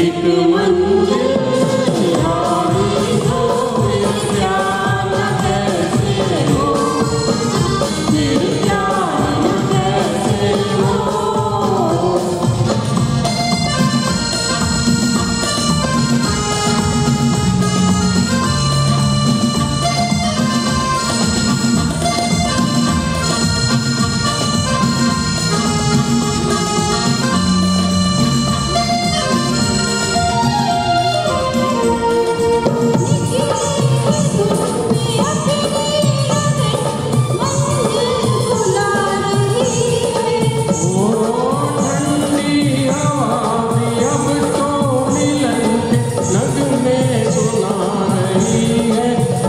一个吻。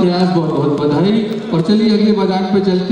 प्रयास बहुत बहुत बधाई और चलिए अगले बाज़ार पे चलते